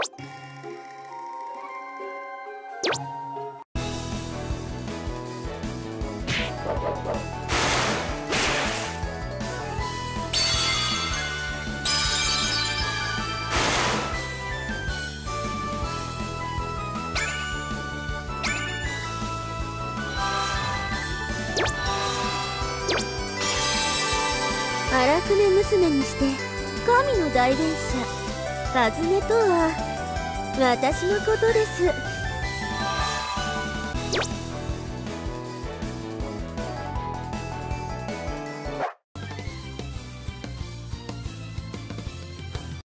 荒くね娘にして神の代弁師尋ねとは私のことです。